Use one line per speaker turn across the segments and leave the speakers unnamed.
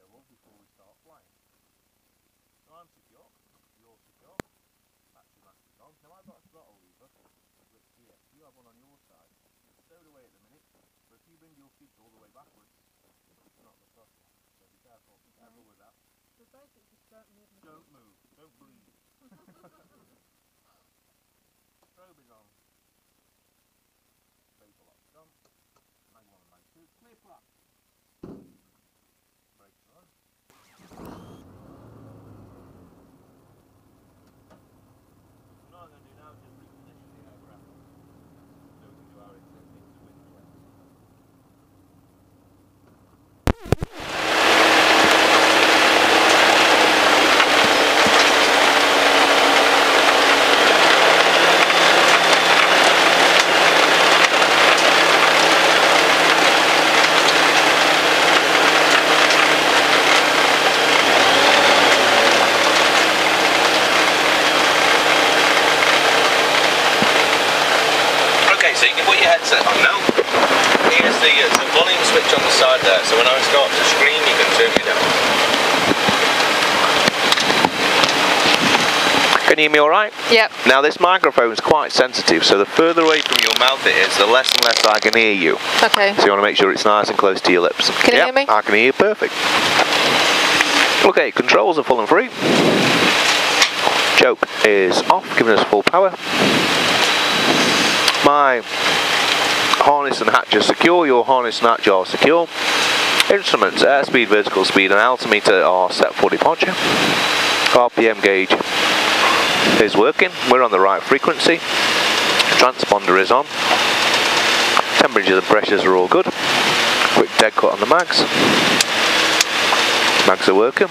flyable before we start flying. So I'm secure, you're secure, battery master is on. Now I've got a throttle lever which here. You have one on your side. It's stowed away at the minute, but if you bring your feet all the way backwards, it's not the throttle. So be careful, be careful with that.
So basically, don't move.
Don't move, don't breathe. Strobe is on. Vapor lock's on. Mag 1 and mag 2. Clear flap. Brakes are on. So what I'm going to do now is just reposition the aircraft so we can do our into, into wind checks.
Okay, so you can put your headset on now. Here's the, uh, the volume switch on the side there, so when I start to scream, you can turn me down. Can you hear me alright?
Yep.
Now this microphone is quite sensitive, so the further away from your mouth it is, the less and less I can hear you.
Okay.
So you want to make sure it's nice and close to your lips.
Can you hear me?
I can hear you perfect. Okay, controls are full and free. Choke is off, giving us full power. My harness and hatch are secure, your harness and hatch are secure. Instruments, airspeed, vertical speed and altimeter are set for departure. RPM gauge is working, we're on the right frequency. Transponder is on. Temperatures and pressures are all good. Quick dead cut on the mags. Mags are working.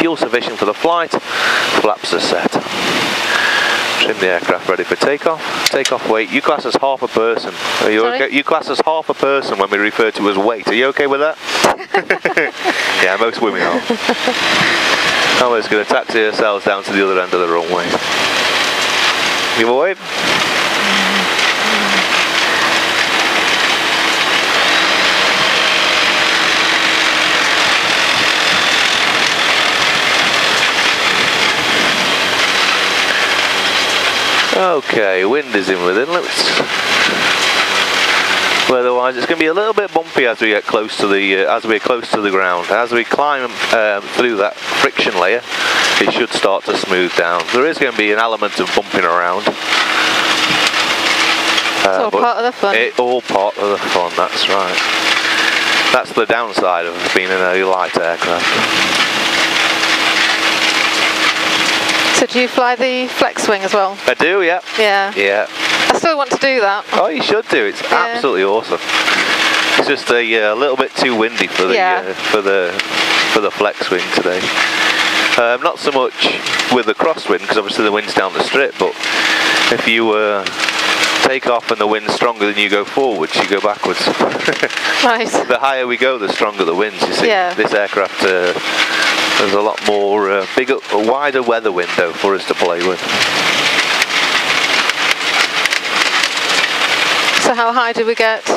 Fuel sufficient for the flight. Flaps are set. Trim the aircraft ready for takeoff. Takeoff weight. You class as half a person. Are you
Sorry?
okay? You class as half a person when we refer to as weight. Are you okay with that? yeah, most women are. Now we're just going to taxi ourselves down to the other end of the runway. Give a wave. Okay, wind is in within inlets. Otherwise, it's going to be a little bit bumpy as we get close to the uh, as we're close to the ground. As we climb um, through that friction layer, it should start to smooth down. There is going to be an element of bumping around.
It's all
Uh,
part of the fun.
It all part of the fun. That's right. That's the downside of being in a light aircraft.
So do you fly the flex wing as well?
I do, yeah,
Yeah.
yeah.
I still want to do that.
Oh, you should do. It's
Yeah.
absolutely awesome. It's just a uh, little bit too windy for the
Yeah.
uh, for the for the flex wing today. Um, not so much with the crosswind because obviously the wind's down the strip, but if you uh, take off and the wind's stronger than you go forwards, you go backwards.
Right.
the higher we go, the stronger the winds. You see,
Yeah.
this aircraft has a lot more uh, bigger, a wider weather window for us to play with.
So how high do we get?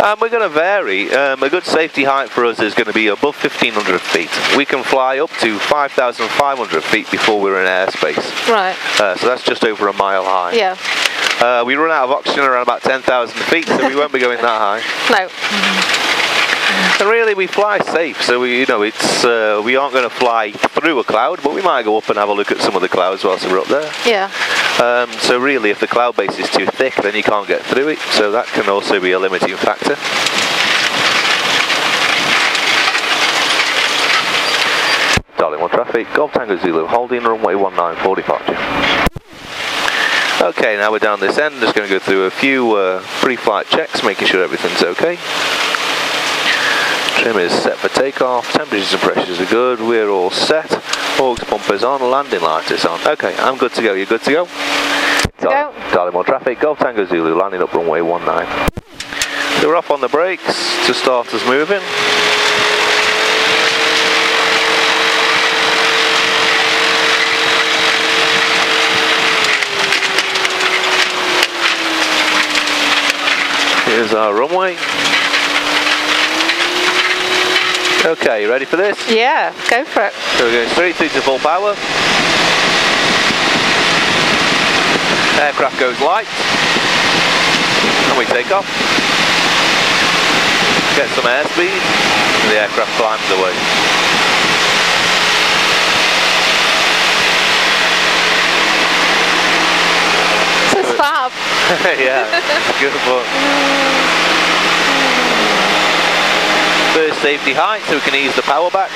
Um, we're going to vary. Um, a good safety height for us is going to be above 1500 feet. We can fly up to 5500 feet before we're in airspace.
Right.
Uh, so that's just over a mile high.
Yeah.
Uh, we run out of oxygen around about 10,000 feet, so we won't be going that high.
No.
And really, we fly safe, so we, you know, it's uh, we aren't going to fly through a cloud, but we might go up and have a look at some of the clouds whilst we're up there.
Yeah.
Um, so really, if the cloud base is too thick, then you can't get through it. So that can also be a limiting factor. Darley Moor traffic, Golf Tango Zulu, holding runway 19 for departure. Okay, now we're down this end, just going to go through a few uh, pre-flight checks, making sure everything's okay. Trim is set for takeoff, temperatures and pressures are good, we're all set. Aux pump is on, landing light is on. Okay, I'm good to go, you're good to go?
to
Dar-
go.
Darley Moor traffic, Golf Tango Zulu, landing up runway 19. So we're off on the brakes to start us moving. Here's our runway. Okay, you ready for this?
Yeah, go for it.
So we're going straight through to full power. Aircraft goes light. And we take off. Get some airspeed. And the aircraft climbs away.
This is fab.
yeah, good fun. First safety height so we can ease the power back.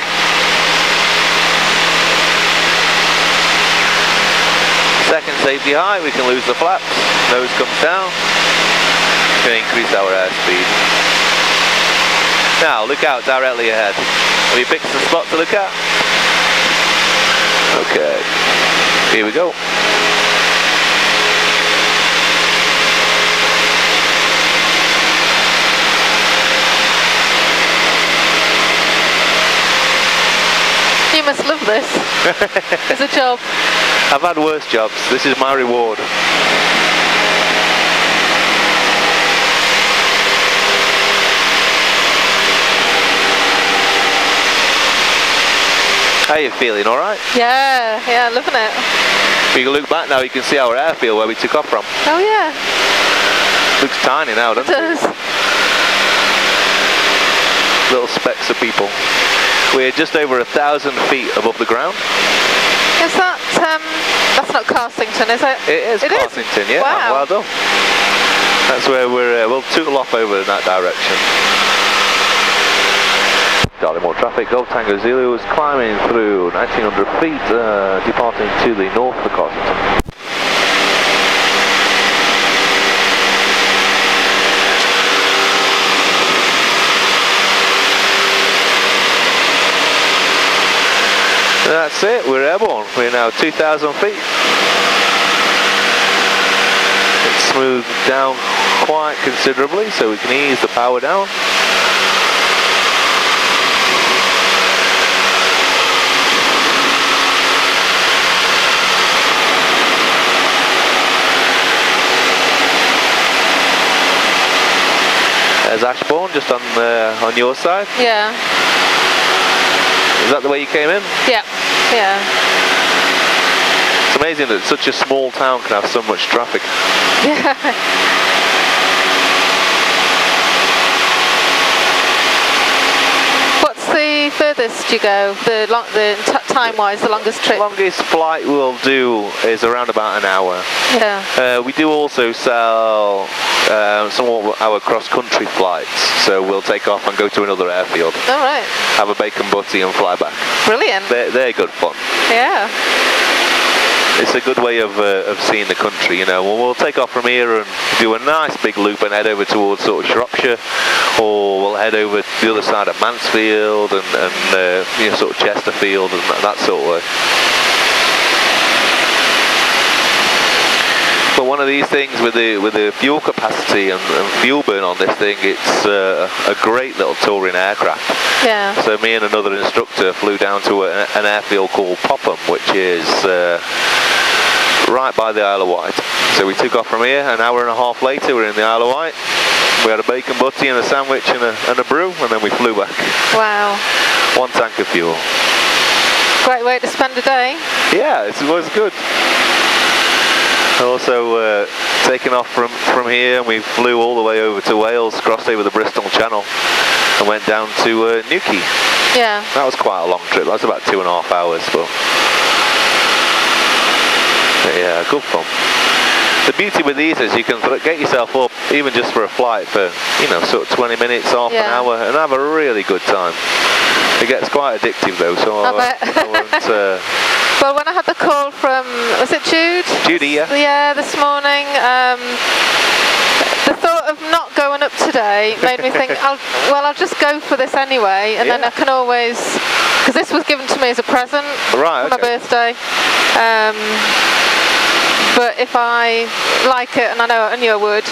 Second safety height, we can lose the flaps. Nose comes down. We Can increase our airspeed. Now look out directly ahead. Have you picked some spot to look at? Okay. Here we go.
You must love this. it's a job.
I've had worse jobs. This is my reward. How are you feeling? All right?
Yeah, yeah, loving it.
If you look back now, you can see our airfield where we took off from.
Oh yeah,
Looks tiny now,
it
doesn't it?
does.
Little specks of people. We're just over a thousand feet above the ground.
Is that, um, that's not Carsington, is it?
It is
It is?
Carsington, yeah.
Wow.
Well done. That's where we're. Uh, we'll tootle off over in that direction. More traffic. Golf Tango Zulu is climbing through 1900 feet, uh, departing to the north of Carsington. That's it, we're airborne. We're now 2,000 feet. It's smoothed down quite considerably so we can ease the power down. There's Ashbourne just on uh, on your side.
Yeah,
Is that the way you came in?
yeah, yeah.
It's amazing that such a small town can have so much traffic. Yeah.
What's the furthest you go? The long, the t- time-wise, the longest trip?
Longest flight we'll do is around about an hour.
Yeah.
Uh, we do also sell uh, some of our cross-country flights, so we'll take off and go to another airfield,
All right.
have a bacon butty and fly back.
Brilliant.
They're, they're good fun.
Yeah.
It's a good way of, uh, of seeing the country, you know. We'll, we'll take off from here and do a nice big loop and head over towards sort of Shropshire, or we'll head over to the other side of Mansfield and, and uh, you know, sort of Chesterfield and that, that sort of way. But one of these things with the with the fuel capacity and, and fuel burn on this thing, it's uh, a great little touring aircraft.
Yeah.
So me and another instructor flew down to a, an airfield called Popham, which is uh, right by the Isle of Wight. So we took off from here. An hour and a half later, we're in the Isle of Wight. We had a bacon butty and a sandwich and a, and a brew, and then we flew back.
Wow.
One tank of fuel.
Great way to spend a day.
Yeah, it was good. Also uh, taken off from, from here, and we flew all the way over to Wales, crossed over the Bristol Channel, and went down to uh, Newquay.
Yeah.
That was quite a long trip. That was about two and a half hours, but but yeah, good fun. The beauty with these is you can get yourself up, even just for a flight, for you know, sort of 20 minutes, half an hour, and have a really good time. It gets quite addictive though, so
I
I. I won't. Uh,
Well, when I had the call from, was it Jude?
Judy, yeah.
Yeah, this morning. Um, the thought of not going up today made me think, I'll, well, I'll just go for this anyway, and then I can always, because this was given to me as a present
Right,
for my birthday. Um, but if I like it, and I know I knew I would,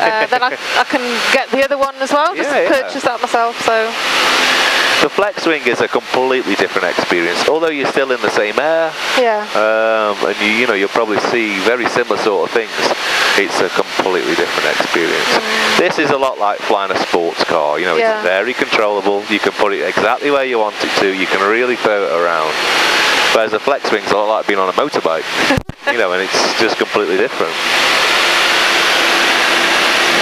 uh, then I, I can get the other one as well. Just
Yeah, yeah.
purchase that myself. So
The flex wing is a completely different experience. Although you're still in the same air,
Yeah.
um, and you, you know you'll probably see very similar sort of things. It's a completely different experience. This is a lot like flying a sports car. You know,
Yeah.
it's very controllable. You can put it exactly where you want it to. You can really throw it around. Whereas a flex wing's a lot like being on a motorbike. you know, and it's just completely different.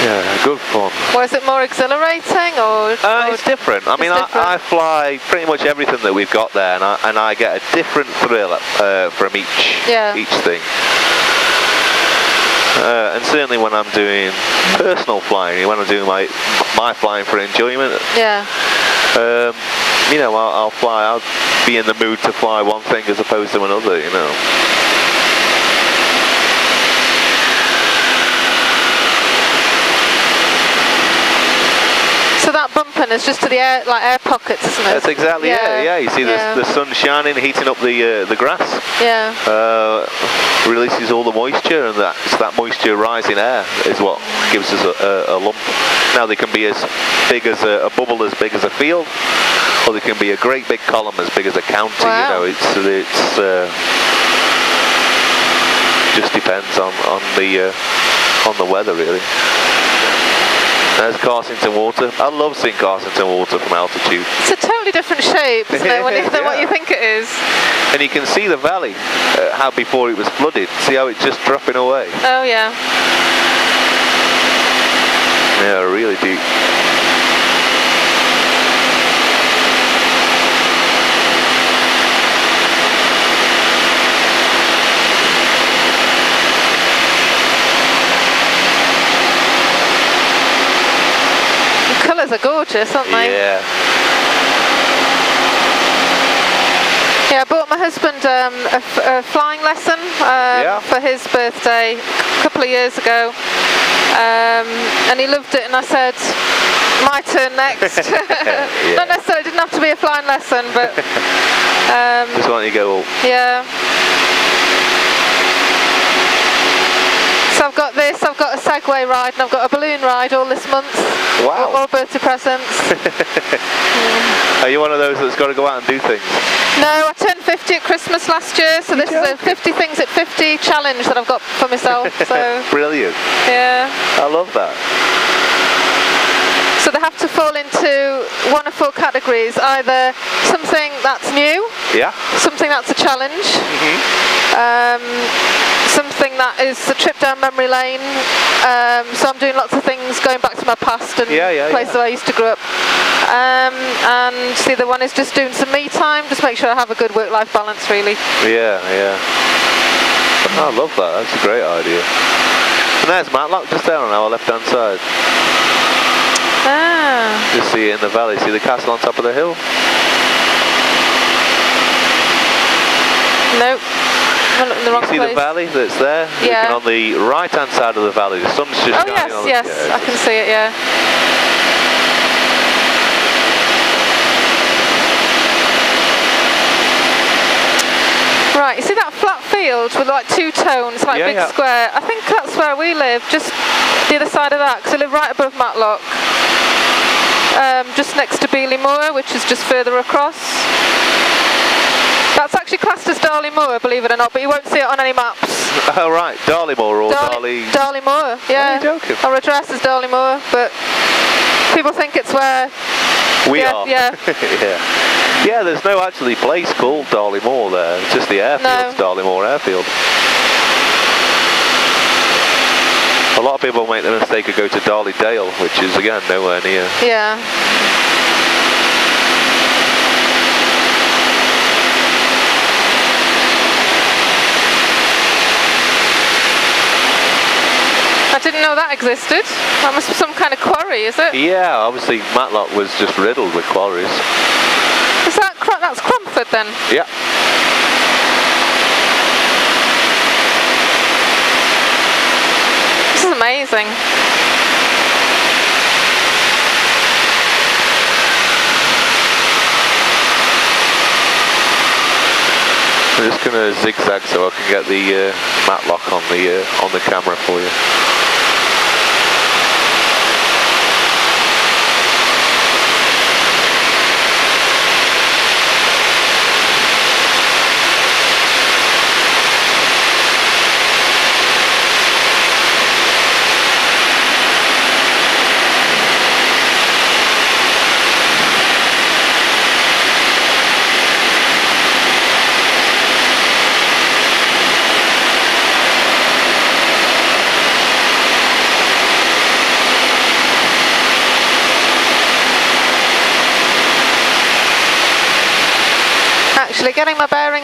Yeah, good fun.
Was it more exhilarating or?
Uh, it's different. I mean, I,
different.
I fly pretty much everything that we've got there, and I, and I get a different thrill uh, from each
Yeah.
each thing. Uh, and certainly when I'm doing personal flying, when I'm doing my my flying for enjoyment,
yeah.
um, you know, I'll, I'll fly. I'll be in the mood to fly one thing as opposed to another. You know.
Bumping is just to the air, like air pockets, isn't it?
That's exactly
Yeah.
it. Yeah, you see the,
Yeah.
the sun shining, heating up the uh, the grass.
Yeah.
uh, releases all the moisture, and that it's that moisture rising air is what gives us a, a, a lump. Now they can be as big as a, a bubble, as big as a field, or they can be a great big column as big as a county.
Wow.
You know, it's it's uh, just depends on on the uh, on the weather really. There's Carsington Water. I love seeing Carsington Water from altitude.
It's a totally different shape, isn't it, than what you think it is?
And you can see the valley, uh, how before it was flooded. See how it's just dropping away.
Oh yeah.
Yeah, really deep.
Colours are gorgeous, aren't they?
Yeah.
Yeah, I bought my husband um, a, f- a flying lesson um,
Yeah.
for his birthday a couple of years ago, um, and he loved it. And I said, "My turn next." Not necessarily it didn't have to be a flying lesson, but um,
Just want you to go, oh,
yeah. So I've got I've got a Segway ride, and I've got a balloon ride all this month.
Wow.
All, birthday presents.
are you one of those that's got to go out and do things?
No, I turned 50 at Christmas last year, so this is a 50 things at 50 challenge that I've got for myself. So,
Brilliant.
yeah.
I love that.
So they have to fall into one of four categories either something that's new,
Yeah.
something that's a challenge, um, something that is a trip down memory lane. Um, so I'm doing lots of things going back to my past and
Yeah, yeah,
places
yeah.
where I used to grow up. Um, and see the other one is just doing some me time, just make sure I have a good work-life balance really.
Yeah, yeah. I love that. That's a great idea. And there's Matlock just there on our left-hand side.
Ah,
Just see it in the valley. See the castle on top of the hill?
nope. The wrong
You see
place.
the valley that's there?
Yeah.
On the right-hand side of the valley. The sun's just
Oh
shining
yes,
on
yes,
it.
I can see it. Yeah. Right, you see that flat field with like two tones, like
Yeah,
big
yeah.
square? I think that's where we live, just the other side of that, because I live right above Matlock. Um, just next to Beeley Moor, which is just further across. Actually classed as Darley Moor, believe it or not, but you won't see it on any maps.
Oh, right. Darley-Moor or Darley...
Darley Moor, yeah.
Are you joking?
Our address is Darley Moor, but people think it's where.
We
yeah,
are.
yeah.
yeah. Yeah, there's no actually place called Darley Moor there. It's just the airfield,
No.
Darley Moor Airfield. A lot of people make the mistake of go to Darley Dale, which is again nowhere near.
Yeah. Didn't know that existed. That must be some kind of quarry, is it?
Yeah, obviously Matlock was just riddled with quarries.
Is that Cro- that's Cromford then?
Yeah.
This is amazing.
I'm just gonna zigzag so I can get the uh, Matlock on the uh, on the camera for you.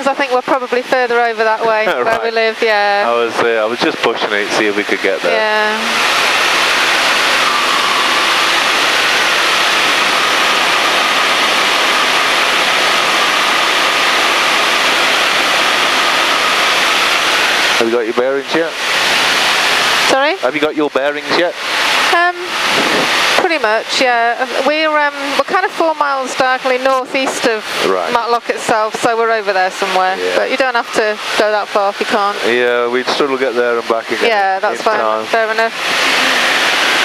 Getting my bearings, I think we're probably further over that way where we live. Yeah.
I was uh, I was just pushing it, to see if we could get there.
Yeah.
Have you got your bearings yet?
Sorry.
Have you got your bearings yet?
Um, pretty much, yeah. We're um, we're kind of four miles diagonally northeast of
Right.
Matlock itself, so we're over there somewhere.
Yeah.
But you don't have to go that far if you can't.
Yeah, we'd still get there and back again.
Yeah, that's fine.
time.
Fair enough.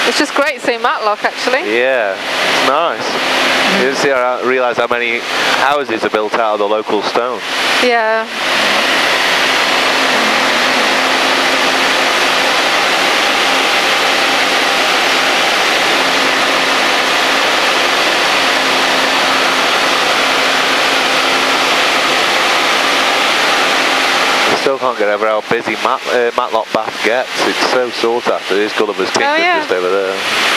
It's just great seeing Matlock, actually.
Yeah, it's nice. You see, I realise how many houses are built out of the local stone.
Yeah.
Still can't get over how busy Mat, uh, Matlock Bath gets. It's so sought after. There's Gulliver's Kingdom
Oh, yeah.
just over there.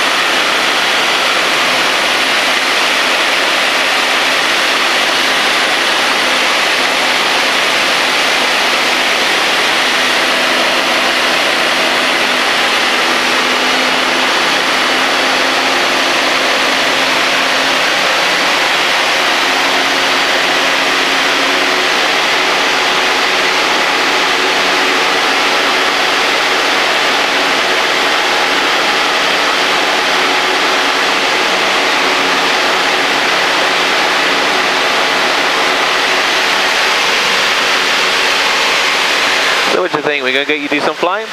So what do you think? We're going to get you do some flying?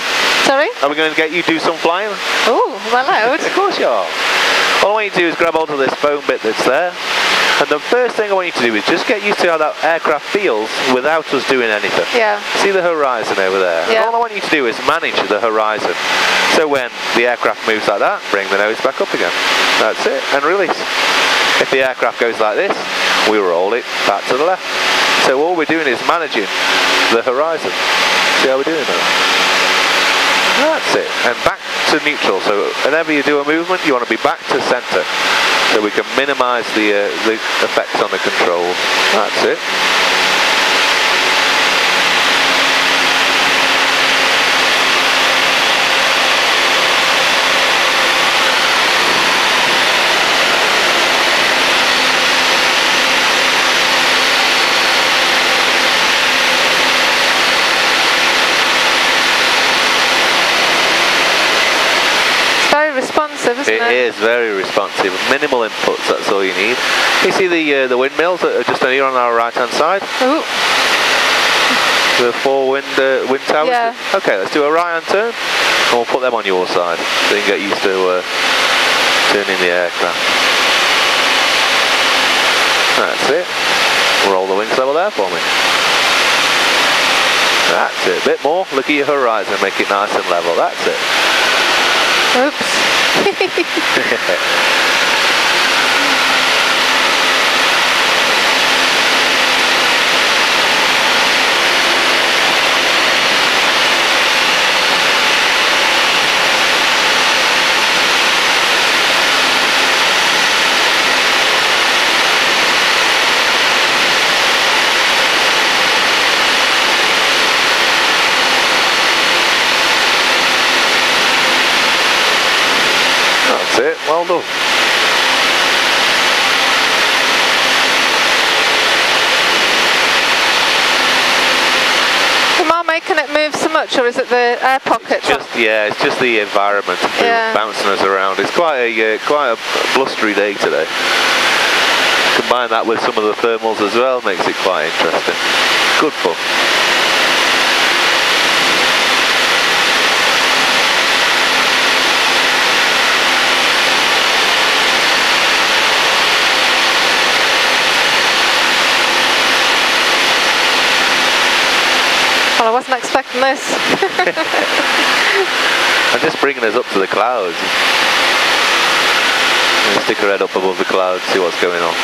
Sorry?
Are we going to get you do some flying?
Oh, am I allowed?
Of course you are. All I want you to do is grab hold of this foam bit that's there. And the first thing I want you to do is just get used to how that aircraft feels without us doing anything.
yeah.
See the horizon over there?
Yeah.
And all I want you to do is manage the horizon. So when the aircraft moves like that, bring the nose back up again. That's it, and release. If the aircraft goes like this, we roll it back to the left. So all we're doing is managing the horizon. See how we're doing that? That's it. And back to neutral. So whenever you do a movement, you want to be back to centre. So we can minimise the, uh, the effects on the controls. That's it.
It's very responsive, isn't it?
It is very responsive. Minimal inputs, that's all you need. You see the uh, the windmills that are just here on our right hand side?
Ooh,
The four wind uh, wind towers?
Yeah.
Okay, let's do a right hand turn and we'll put them on your side so you can get used to uh, turning the aircraft. That's it. Roll the wings level there for me. That's it. A Bit more. Look at your horizon. Make it nice and level. That's it.
oops. 手がかかる。Much, or is it the air pocket?
Just yeah, it's just the environment
Yeah.
bouncing us around. It's quite a uh, quite a blustery day today. Combine that with some of the thermals as well makes it quite interesting. Good fun.
Well, I wasn't expecting this.
And just bringing us up to the clouds. Stick our head up above the clouds, see what's going on.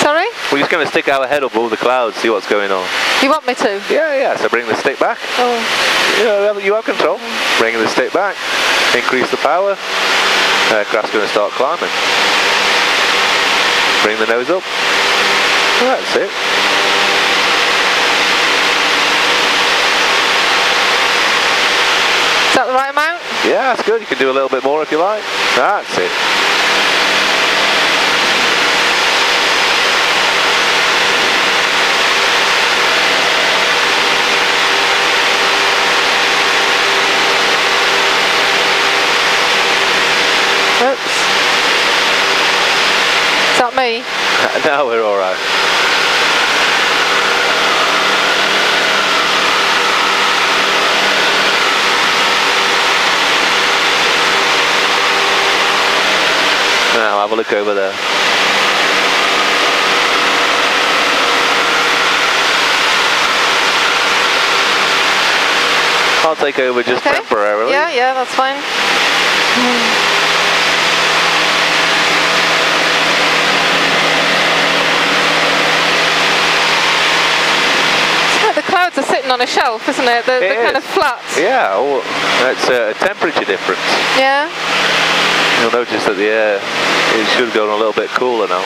Sorry?
We're just going to stick our head up above the clouds, see what's going on.
You want me to?
Yeah, yeah. So bring the stick back.
Oh,
You know, you have- you have control. Bring the stick back. Increase the power. Aircraft's going to start climbing. Bring the nose up. That's it. Yeah, that's good. You can do a little bit more if you like. That's it.
Oops. Is that me?
no, we're all Now have a look over there. I'll take over just
Okay.
temporarily.
Yeah, yeah, that's fine. Hmm. The clouds are sitting on a shelf, isn't it? They're,
It
they're kind of flat.
Yeah, oh, that's a temperature difference.
Yeah.
You'll notice that the air it should have go a little bit cooler now.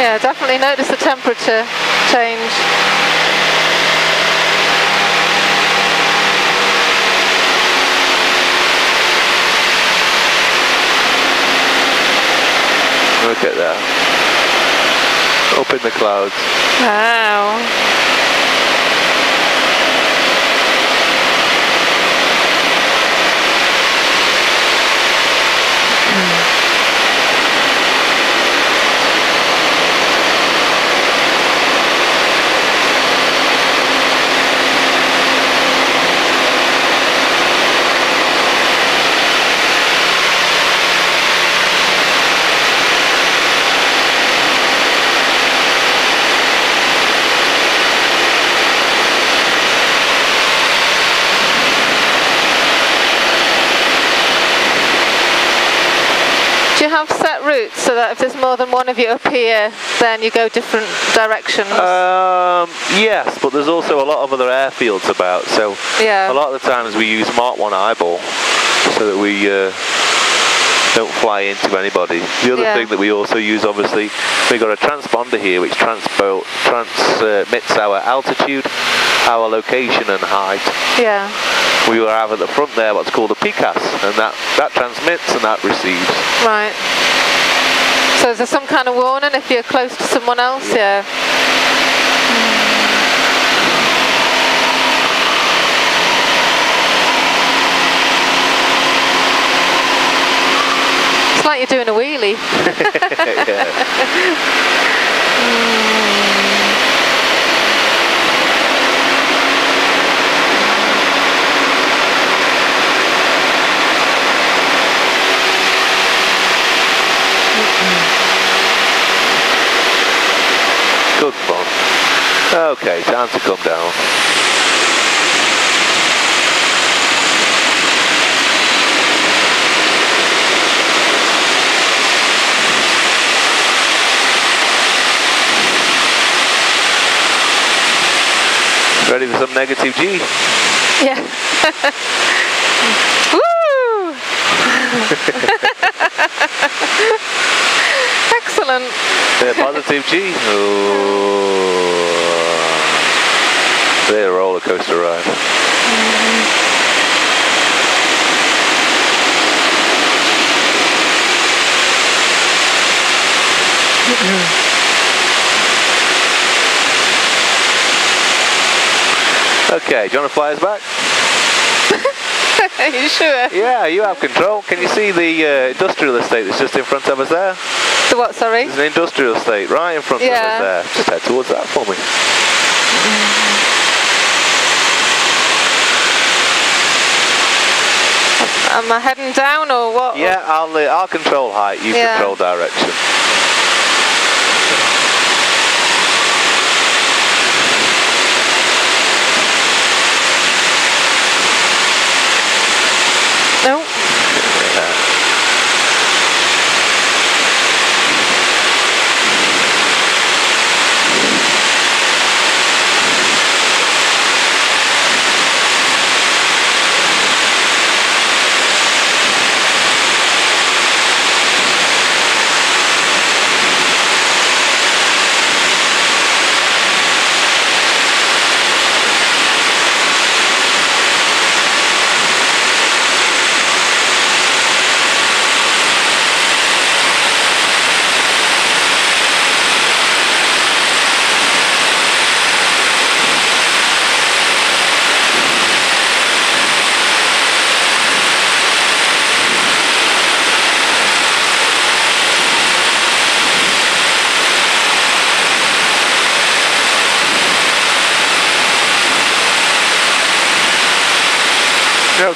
Yeah, definitely notice the temperature change.
Look at that. In the clouds.
Wow. Do you have set routes so that if there's more than one of you up here, then you go different directions?
Um, yes, but there's also a lot of other airfields about, so
yeah.
a lot of the times we use Mark 1 eyeball so that we uh, don't fly into anybody. The other
Yeah.
thing that we also use, obviously, we've got a transponder here which transpo- transmits our altitude, our location and height.
Yeah.
We have at the front there what's called a PCAS, and that, that transmits and that receives.
Right. So is there some kind of warning if you're close to someone else? Yeah. It's like you're doing a wheelie.
yeah. Good fun. Okay, time to come down. Ready for some negative G?
Yeah. Woo! Excellent.
Yeah, positive G. Oh. They're a roller coaster ride. Okay, do you want to fly us back?
Are you sure?
Yeah, you have control. Can you see the uh, industrial estate that's just in front of us there?
The what, sorry?
There's an industrial estate right in front
Yeah.
of us there. Just head towards that for me.
Am I heading down or what?
Yeah, I'll, uh, I'll control height, you
Yeah.
control direction.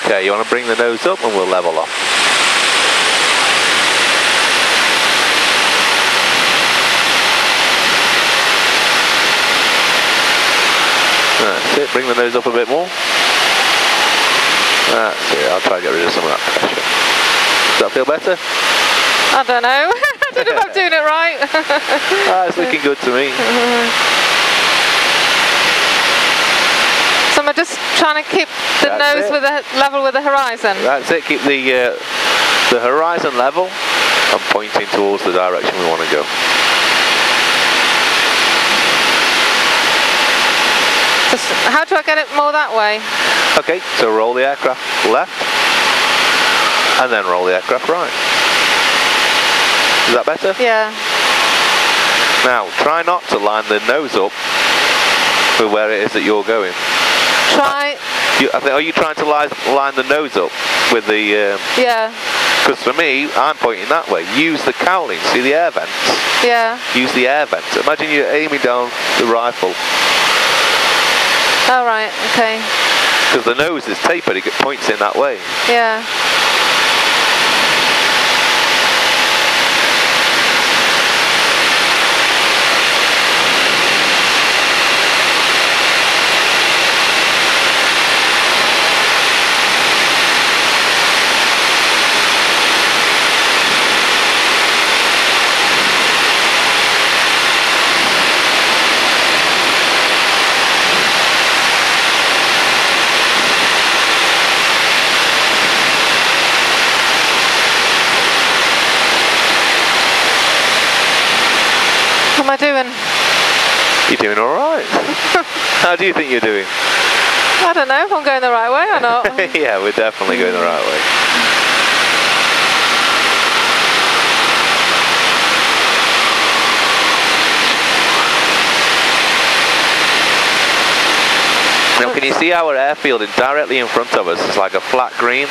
Okay, you want to bring the nose up and we'll level off. That's it, bring the nose up a bit more. That's it, I'll try and get rid of some of that pressure. Does that feel better?
I don't know. I don't know if I'm doing it right.
Ah, it's looking good to me.
so am I just trying to keep the
That's
nose
it.
with the level with the horizon?
That's it, keep the, uh, the horizon level and pointing towards the direction we want to go.
Just, how do I get it more that way?
Okay, so roll the aircraft left and then roll the aircraft right. Is that better?
Yeah.
Now, try not to line the nose up with where it is that you're going.
Try.
You, I think, are you trying to line, line the nose up with the...
Um, yeah.
Because for me, I'm pointing that way. Use the cowling. See the air vents?
Yeah.
Use the air vents. Imagine you're aiming down the rifle.
All right. Okay.
Because the nose is tapered, it points in that way.
Yeah. What am I doing?
You're doing all right. How do you think you're doing?
I don't know if I'm going the right way or not.
yeah, we're definitely going the right way. Now, can you see our airfield directly in front of us? It's like a flat green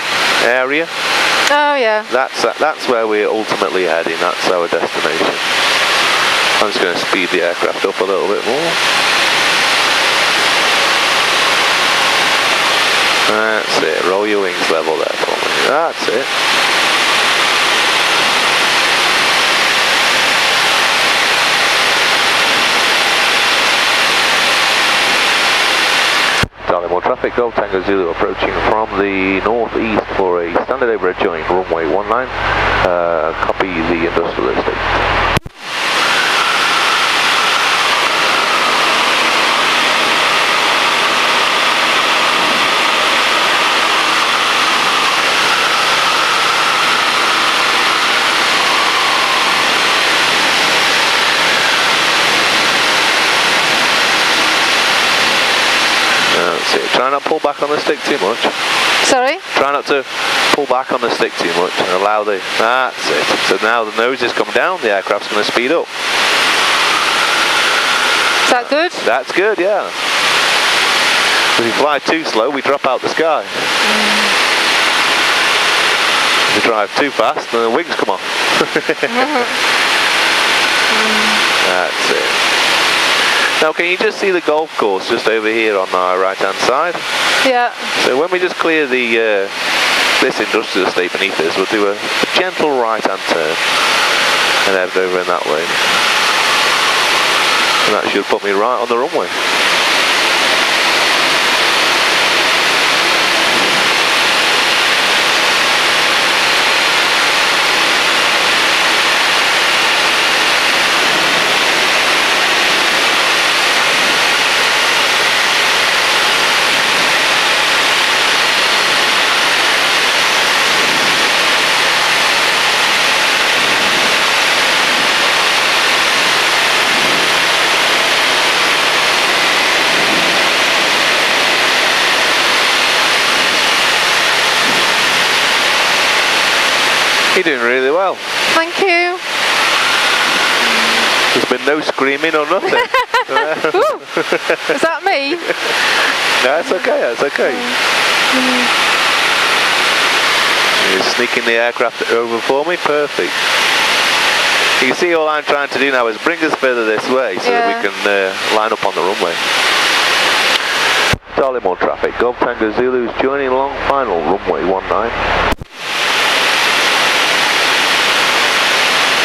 area.
oh yeah.
That's uh, that's where we're ultimately heading. That's our destination. I'm just going to speed the aircraft up a little bit more. That's it. Roll your wings level there for me. That's it. Charlie, more traffic, Golf Tango Zulu approaching from the northeast for a standard overhead join, runway 19. Uh, copy the industrial estate. That's it. Try not to pull back on the stick too much.
Sorry.
Try not to pull back on the stick too much and allow the... That's it. So now the nose has come down, the aircraft's going to speed up.
Is that good?
That's good, yeah. If we fly too slow, we drop out the sky. If you drive too fast, then the wings come off. That's it. Now, can you just see the golf course just over here on our right-hand side?
Yeah.
So when we just clear the uh, this industrial estate beneath us, we'll do a, gentle right-hand turn and head over in that way. And that should put me right on the runway. You're doing really well.
Thank you.
There's been no screaming or nothing.
Is that me?
That's okay, that's okay. You're sneaking the aircraft over for me, perfect. You see all I'm trying to do now is bring us further this way so that we can uh, line up on the runway. Darley Moor traffic. Golf Tango Zulu's joining along final runway 19.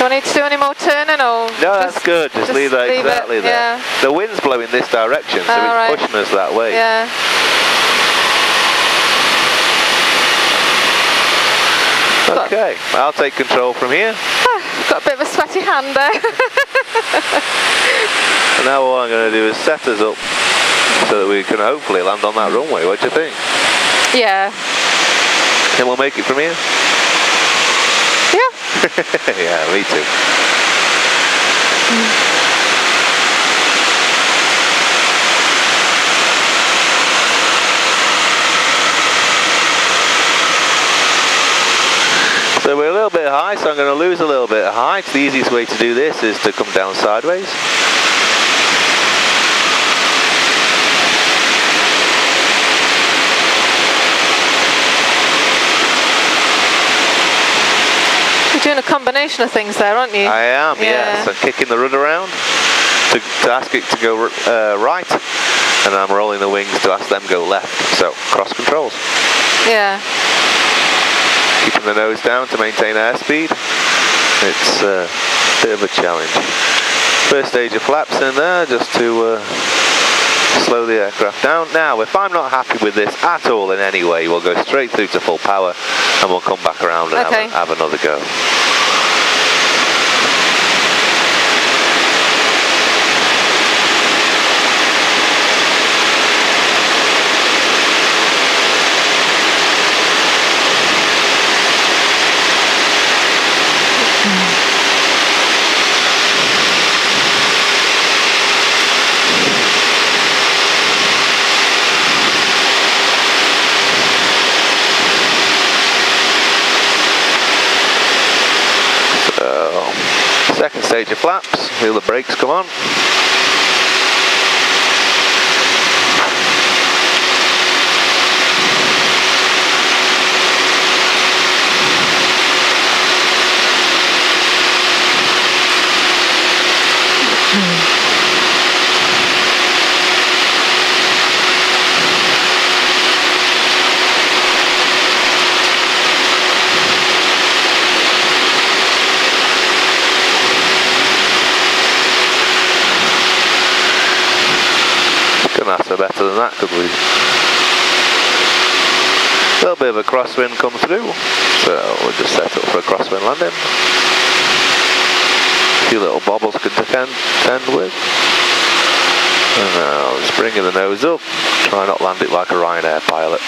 Do I need to do any more turning or?
No, that's good. Just, leave that
leave
exactly
it,
there.
Yeah.
The wind's blowing this direction, so
Oh,
it's
right.
pushing us that way.
Yeah.
Okay, I'll take control from here.
Got a bit of a sweaty hand there.
And now all I'm going to do is set us up so that we can hopefully land on that runway. What do you think?
yeah.
Can we make it from here?
Yeah.
me too. So we're a little bit high, so I'm going to lose a little bit of height. The easiest way to do this is to come down sideways.
Doing a combination of things there, aren't you?
I am,
Yeah.
yes. I'm kicking the rudder around to, to ask it to go uh, right, and I'm rolling the wings to ask them go left. So cross controls.
Yeah.
Keeping the nose down to maintain airspeed. It's uh, a bit of a challenge. First stage of flaps in there just to uh, slow the aircraft down. Now, if I'm not happy with this at all in any way, we'll go straight through to full power and we'll come back around and
Okay.
have, have another go. So, stage of flaps, feel the brakes come on. Couldn't ask for we? A little bit of a crosswind come through, so we'll just set up for a crosswind landing. A few little bobbles could defend, tend with. And now just bringing the nose up, try not land it like a Ryanair pilot.